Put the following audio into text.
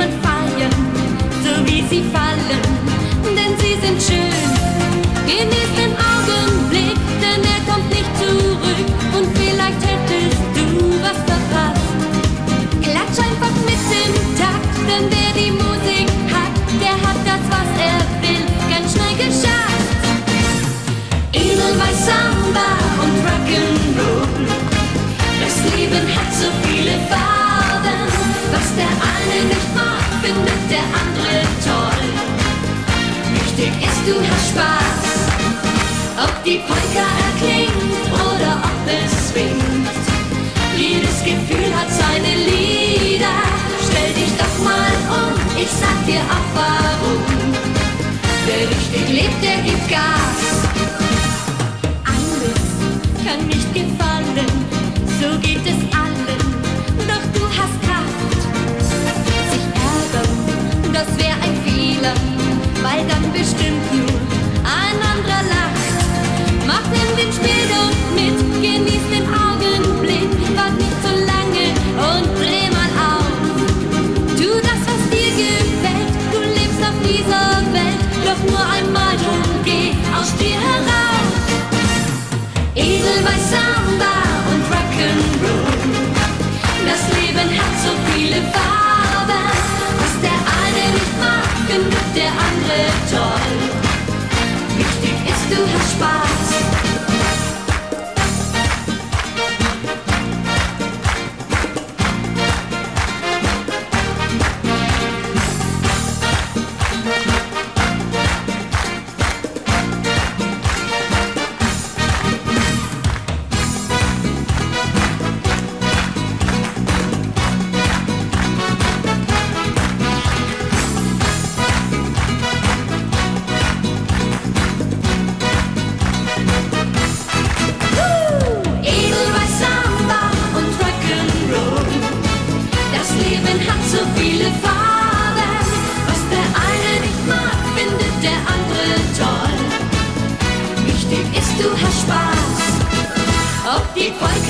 Themen fallen, so wie sie fallen, denn sie sind schön. erst du hast Spaß. Ob die Polka erklingt oder ob es swingt, jedes Gefühl hat seine Liebe. victory. Parque